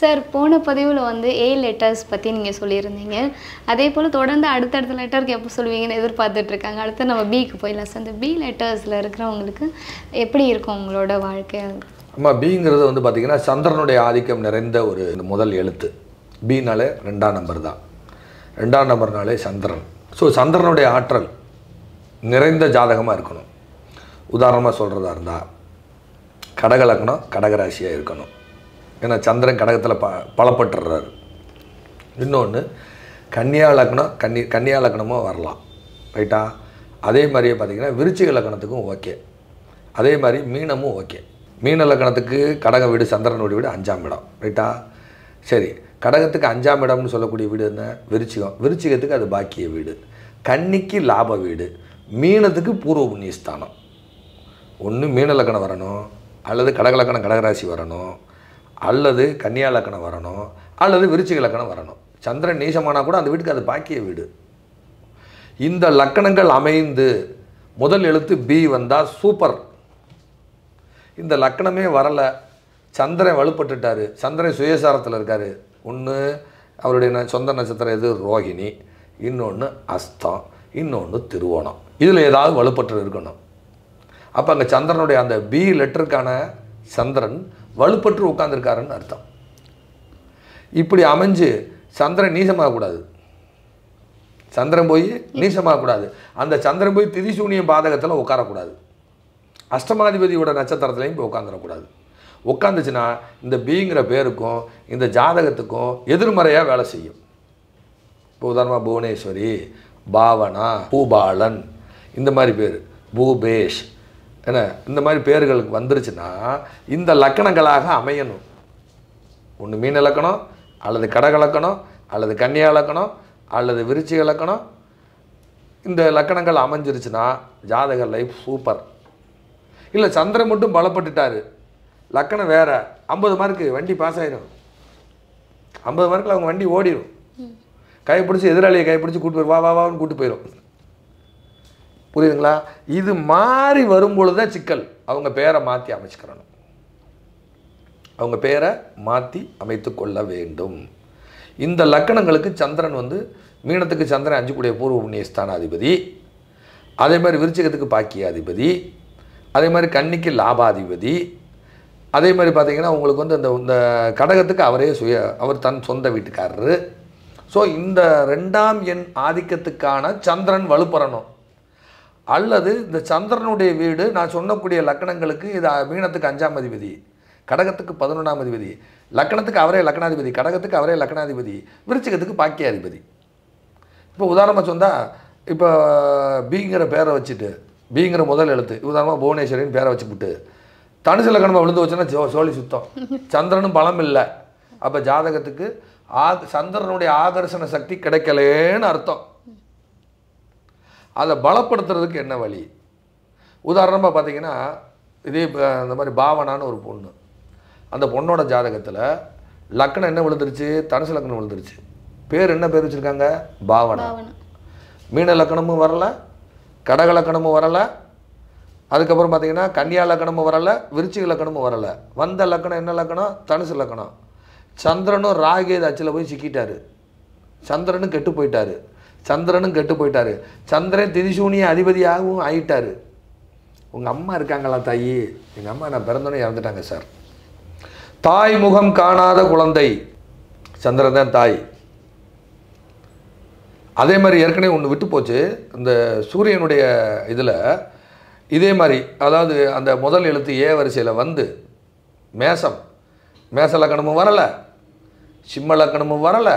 Sir போன பதிவில் வந்து ஏ லெட்டர்ஸ் பற்றி நீங்கள் சொல்லியிருந்தீங்க. அதே போல் தொடர்ந்து அடுத்தடுத்த லெட்டருக்கு எப்போ சொல்லுவீங்கன்னு எதிர்பார்த்துட்ருக்காங்க. அடுத்து நம்ம பிக்கு போயிடலாம் சார். அந்த பி லெட்டர்ஸில் இருக்கிறவங்களுக்கு எப்படி இருக்கும் உங்களோட வாழ்க்கை? ஆமாம் பிங்கிறது வந்து பார்த்திங்கன்னா சந்திரனுடைய ஆதிக்கம் நிறைந்த ஒரு முதல் எழுத்து. பினாலே ரெண்டாம் நம்பர் தான். ரெண்டாம் நம்பர்னாலே சந்திரன். ஸோ சந்திரனுடைய ஆற்றல் நிறைந்த ஜாதகமாக இருக்கணும். உதாரணமாக சொல்கிறதா இருந்தால் கடக கடகராசியாக இருக்கணும். ஏன்னா சந்திரன் கடகத்தில் ப பலப்பட்டுறாரு. இன்னொன்று கன்னியா லக்னம் கன்னி கன்னியா லக்னமும் வரலாம் ரைட்டா அதே மாதிரியே பார்த்தீங்கன்னா விருச்சிக லக்னத்துக்கும் ஓகே. அதே மாதிரி மீனமும் ஓகே. மீன லக்னத்துக்கு கடக வீடு சந்திரனுடைய வீடு அஞ்சாம் இடம் ரைட்டா சரி கடகத்துக்கு அஞ்சாம் இடம்னு சொல்லக்கூடிய வீடு என்ன? விருச்சிகம். விருச்சிகத்துக்கு அது பாக்கிய வீடு. கன்னிக்கு லாப வீடு. மீனத்துக்கு பூர்வ புண்ணியஸ்தானம். ஒன்று மீன லக்கணம் வரணும் அல்லது கடகலக்கணம் கடகராசி வரணும். அல்லது கன்னியா லக்கணம் வரணும் அல்லது விருச்சிக லக்கணம் வரணும். சந்திரன் நீசமானால் கூட அந்த வீட்டுக்கு அது பாக்கிய வீடு. இந்த லக்கணங்கள் அமைந்து முதல் எழுத்து பி வந்தால் சூப்பர். இந்த லக்கணமே வரலை. சந்திரன் வலுப்பட்டுட்டாரு. சந்திரன் சுயசாரத்தில் இருக்கார். ஒன்று அவருடைய ந- சொந்த நட்சத்திரம் எது? ரோகிணி இன்னொன்று அஸ்தம். இன்னொன்று திருவோணம். இதில் ஏதாவது வலுப்பட்டு இருக்கணும். அப்போ அங்கே சந்திரனுடைய அந்த பி லெட்டருக்கான சந்திரன் வலுப்பற்று உட்காந்துருக்காருன்னு அர்த்தம். இப்படி அமைஞ்சு சந்திரன் நீசமாகக்கூடாது. சந்திரன் போய் நீசமாகக்கூடாது. அந்த சந்திரன் போய் திரிசூனிய பாதகத்தில் உட்காரக்கூடாது. அஷ்டமாதிபதியோட நட்சத்திரத்துலையும் போய் உட்காந்துடக்கூடாது உட்காந்துச்சுன்னா இந்த பிங்கிற பேருக்கும் இந்த ஜாதகத்துக்கும் எதிர்மறையாக வேலை செய்யும். இப்போ உதாரணமாக புவனேஸ்வரி பாவனா பூபாலன் இந்த மாதிரி பேர். பூபேஷ் என்ன இந்த மாதிரி பேர்களுக்கு வந்துருச்சுன்னா இந்த லக்கணங்களாக அமையணும். ஒன்று மீன இலக்கணம் அல்லது கடக லக்கணம் அல்லது கன்னியா இலக்கணம் அல்லது விருச்சிக இலக்கணம். இந்த லக்கணங்கள் அமைஞ்சிருச்சுன்னா ஜாதக லைஃப் சூப்பர் இல்லை சந்திரன் மட்டும் பலப்பட்டுட்டார். லக்கணம் வேறு. ஐம்பது மார்க்கு வண்டி பாஸ் ஆகிடும் ஐம்பது மார்க்கில் அவங்க வண்டி ஓடிடும் கைப்பிடிச்சி எதிராளியை கைப்பிடிச்சி கூட்டு போயிடும் வா வா வான்னு கூட்டு போயிடும் புரியுதுங்களா? இது மாறி வரும்பொழுது தான் சிக்கல். அவங்க பேரை மாற்றி அமைச்சுக்கிறணும். அவங்க பேரை மாற்றி அமைத்து கொள்ள வேண்டும். இந்த லக்கணங்களுக்கு சந்திரன் வந்து மீனத்துக்கு சந்திரன் அஞ்சு கூடிய பூர்வ புண்ணிய ஸ்தானாதிபதி அதே மாதிரி விருச்சிகத்துக்கு பாக்கியாதிபதி. அதே மாதிரி கன்னிக்கு லாபாதிபதி. அதே மாதிரி பார்த்தீங்கன்னா உங்களுக்கு வந்து அந்த இந்த கடகத்துக்கு அவரே சுய அவர் தன் சொந்த வீட்டுக்காரரு. ஸோ இந்த ரெண்டாம் எண் ஆதிக்கத்துக்கான சந்திரன் வலுப்பெறணும். அல்லது இந்த சந்திரனுடைய வீடு நான் சொன்னக்கூடிய லக்கணங்களுக்கு இது மீனத்துக்கு அஞ்சாம் அதிபதி கடகத்துக்கு பதினொன்றாம் அதிபதி லக்கணத்துக்கு அவரே லக்கணாதிபதி கடகத்துக்கு அவரே லக்கணாதிபதி விருச்சிகத்துக்கு பாக்கியாதிபதி. இப்போ உதாரணமாக சொன்னால் இப்போ பிங்கிற பேரை வச்சுட்டு பிங்கிற முதல் எழுத்து உதாரணமாக புவனேஸ்வரின்னு பேரை வச்சுக்கிட்டு தனுசு லக்கணமாக விழுந்து வச்சுன்னா ஜோ சோழி சுத்தம். சந்திரனும் பலம் இல்லை. அப்போ ஜாதகத்துக்கு ஆ சந்திரனுடைய ஆகர்ஷண சக்தி கிடைக்கலேன்னு அர்த்தம். அதை பலப்படுத்துறதுக்கு என்ன வழி? உதாரணமாக பார்த்தீங்கன்னா இதே இப்ப இந்த மாதிரி பாவனான்னு ஒரு பொண்ணு. அந்த பொண்ணோட ஜாதகத்தில் லக்கணம் என்ன விழுந்துருச்சு? தனுசு லக்கணம் விழுந்துருச்சு. பேர் என்ன பேர் வச்சுருக்காங்க? பாவனா. பாவனை. மீன லக்கணமும் வரல கடக லக்கணமும் வரல அதுக்கப்புறம் பார்த்தீங்கன்னா கன்னியா லக்கணமும் வரல விருச்சிக லக்கணமும் வரல. வந்த லக்கணம் என்ன லக்கணம்? தனுசு லக்கணம். சந்திரனும் ராகேது அச்சில் போய் சிக்கிட்டாரு. சந்திரனும் கெட்டு போயிட்டாரு. சந்திரனும் கெட்டு போயிட்டாரு. சந்திரன் திரிசூனிய அதிபதியாகவும் ஆயிட்டார். உங்கள் அம்மா இருக்காங்களா தாயி? எங்கள் அம்மா நான் பிறந்தோன்னே இறந்துட்டாங்க சார். தாய் முகம் காணாத குழந்தை. சந்திரன் தான் தாய். அதே மாதிரி ஏற்கனவே ஒன்று விட்டு போச்சு. இந்த சூரியனுடைய இதில் இதே மாதிரி அதாவது அந்த முதல் எழுத்து ஏ வரிசையில் வந்து மேசம். மேச லக்கணமும் வரலை. சிம்ம லக்கணமும் வரலை.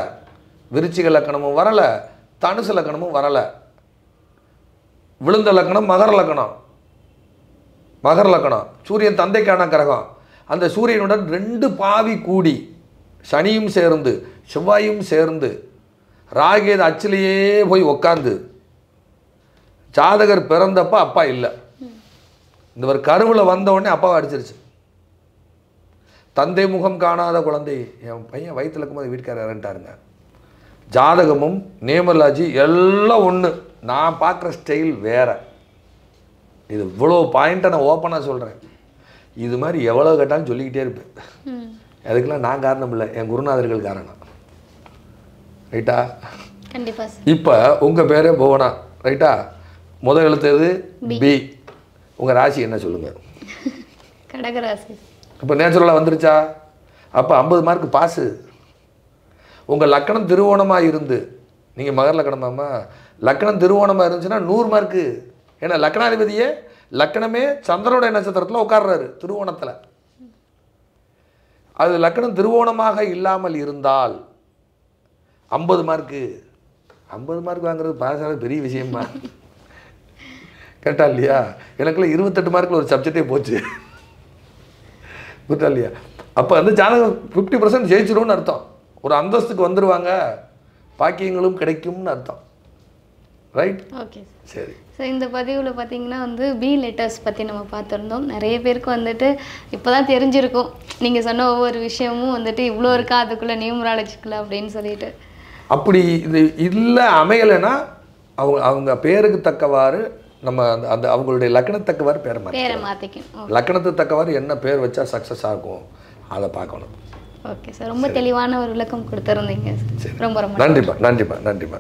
விருச்சிக லக்கணமும் வரலை. தனுசு லக்கணமும் வரலை. விழுந்த லக்கணம் மகர லக்கணம். மகர லக்கணம். சூரியன் தந்தைக்கான கிரகம். அந்த சூரியனுடன் ரெண்டு பாவி கூடி சனியும் சேர்ந்து செவ்வாயும் சேர்ந்து ராகேது அச்சிலேயே போய் உக்காந்து ஜாதகர் பிறந்தப்ப அப்பா இல்லை. இந்த கருவில் வந்த உடனே அப்பாவை அடிச்சிருச்சு. தந்தை முகம் காணாத குழந்தை என் பையன் வயித்துல இருக்கும்போது வீட்டுக்காரர் இறந்துட்டாருங்க. ஜாதகமும் நேமலாஜி எல்லாம் ஒன்று நான் பார்க்குற ஸ்டைல் வேற. இது இவ்வளோ பாயிண்ட்டை நான் ஓப்பனாக சொல்கிறேன் இது மாதிரி எவ்வளோ கேட்டாலும் சொல்லிக்கிட்டே இருப்பேன். அதுக்கெல்லாம் நான் காரணம் இல்லை. என் குருநாதர்கள் காரணம். ரைட்டா இப்போ உங்கள் பேரே புவனா. ரைட்டா முதல் எழுத்து எது? பி. உங்கள் ராசி என்ன சொல்லுங்கள் கடகராசி. இப்போ நேச்சுரலாக வந்துருச்சா? அப்போ ஐம்பது மார்க் பாஸு உங்கள் லக்கணம் திருவோணமாக இருந்து நீங்கள் மகர் லக்கணமாம்மா லக்கணம் திருவோணமாக இருந்துச்சுன்னா நூறு மார்க்கு ஏன்னா லக்கணாதிபதியே லக்கணமே சந்திரனுடைய நட்சத்திரத்தில் உட்கார்றாரு திருவோணத்தில். அது லக்கணம் திருவோணமாக இல்லாமல் இருந்தால் ஐம்பது மார்க்கு ஐம்பது மார்க் வாங்குறது பாஸ் பெரிய விஷயமா கேட்டா இல்லையா? எனக்குள்ள இருபத்தெட்டு மார்க்கில் ஒரு சப்ஜெக்டே போச்சு. புரியுதா இல்லையா? அப்போ வந்து ஜாதகம் ஃபிஃப்டி பர்சன்ட் ஜெயிச்சிடும்னு அர்த்தம். ஒரு அந்தஸ்துக்கு வந்துருவாங்க. பாக்கியங்களும் கிடைக்கும்னு அர்த்தம். ரைட் ஓகே சார் சரி. ஸோ இந்த பதிவில் பார்த்தீங்கன்னா வந்து பி லெட்டர்ஸ் பற்றி நம்ம பார்த்துருந்தோம் நிறைய பேருக்கு வந்துட்டு இப்போ தான் தெரிஞ்சிருக்கும். நீங்கள் சொன்ன ஒவ்வொரு விஷயமும் வந்துட்டு இவ்வளோ இருக்கா அதுக்குள்ளே நியூமராலஜிக்குள்ள அப்படின்னு சொல்லிட்டு. அப்படி இது இல்லை அமையலைன்னா அவங்க அவங்க பேருக்கு தக்கவாறு நம்ம அந்த அந்த அவங்களுடைய லக்கணத்தக்கவாறு பேரை மாற்றி பேரை மாற்றிக்கணும் லக்கணத்துக்கு தக்கவாறு என்ன பேர் வச்சா சக்ஸஸ் ஆகும் அதை பார்க்கணும். ஓகே சார் ரொம்ப தெளிவான ஒரு விளக்கம் கொடுத்துருந்தீங்க. ரொம்ப ரொம்ப நன்றிப்பா நன்றிப்பா நன்றிப்பா